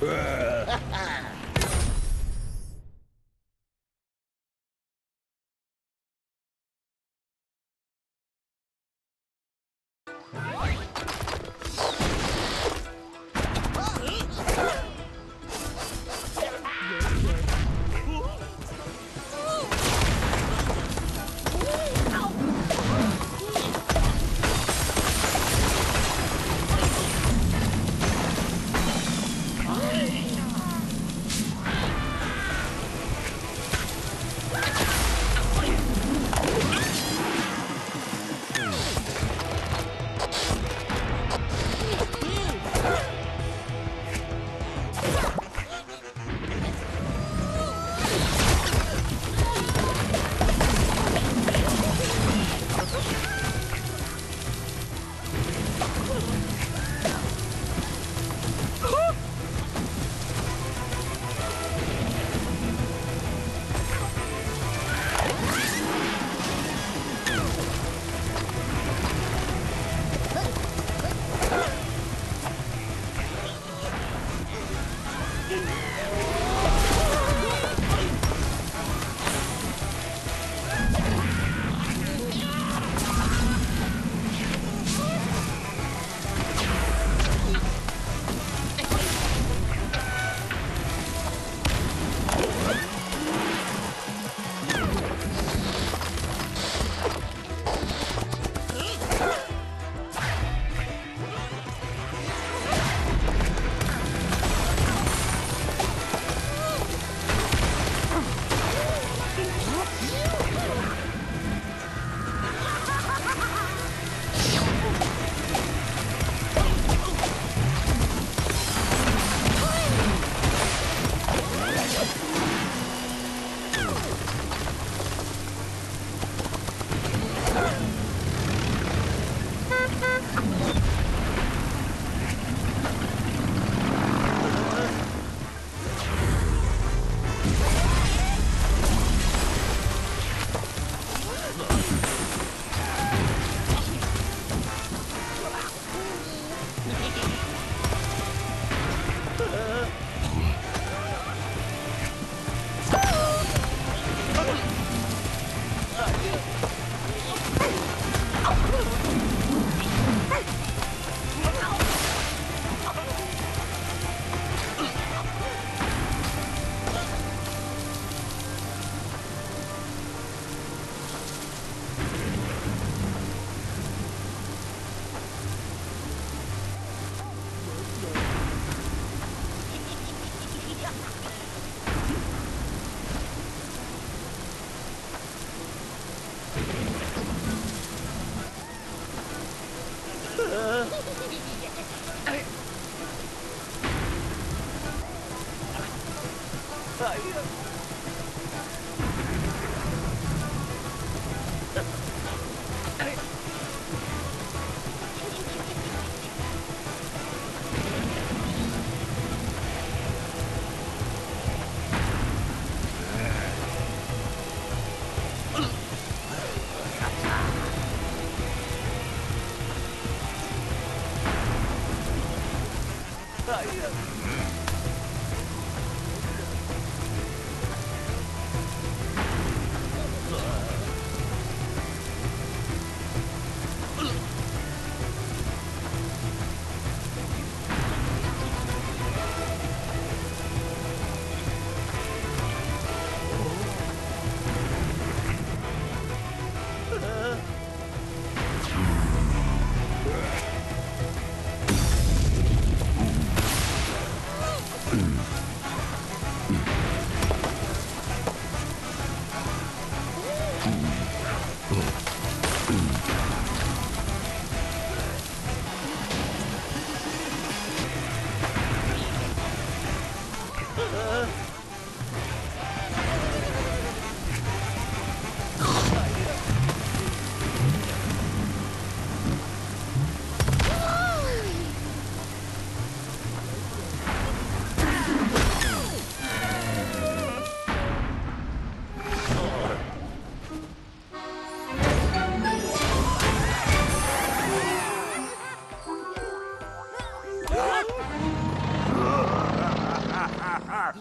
Ha ha! Ha ha ha! Hayır. าก